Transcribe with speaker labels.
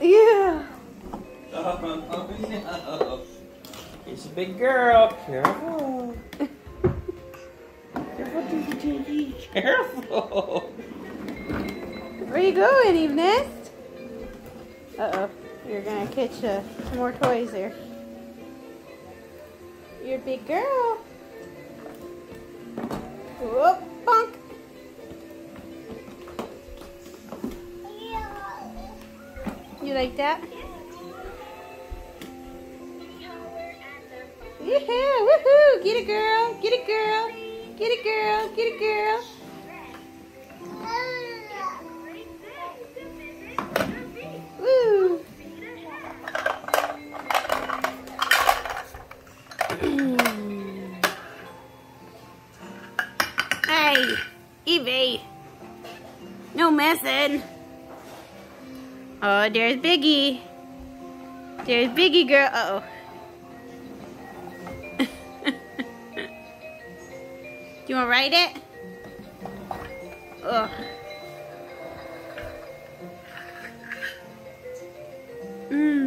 Speaker 1: Yeah.
Speaker 2: Oh, no. It's a big girl. Careful. Careful. Careful.
Speaker 1: Where you going, Eve Nest? Uh-oh. You're gonna catch uh, some more toys there. You're a big girl. You like that? Yeah, woohoo! Get it, girl! Get it, girl! Get it, girl! Get it, girl! Hey, Evie! No messing! Oh, there's Biggie. There's Biggie girl. Uh oh. you want to ride it? Ugh. Mmm.